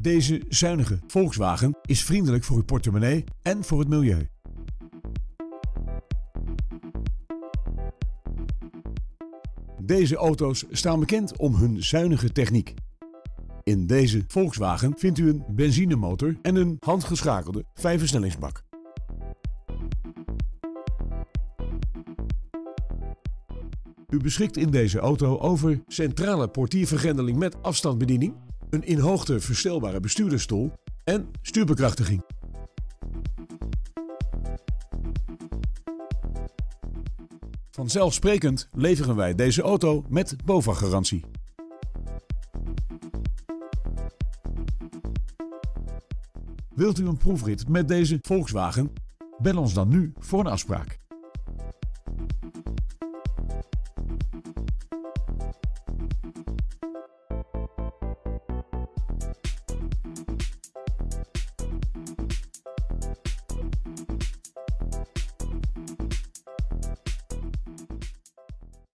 Deze zuinige Volkswagen is vriendelijk voor uw portemonnee en voor het milieu. Deze auto's staan bekend om hun zuinige techniek. In deze Volkswagen vindt u een benzinemotor en een handgeschakelde vijfversnellingsbak. U beschikt in deze auto over centrale portiervergrendeling met afstandsbediening, een in hoogte verstelbare bestuurdersstoel en stuurbekrachtiging. Vanzelfsprekend leveren wij deze auto met BOVAG-garantie. Wilt u een proefrit met deze Volkswagen? Bel ons dan nu voor een afspraak.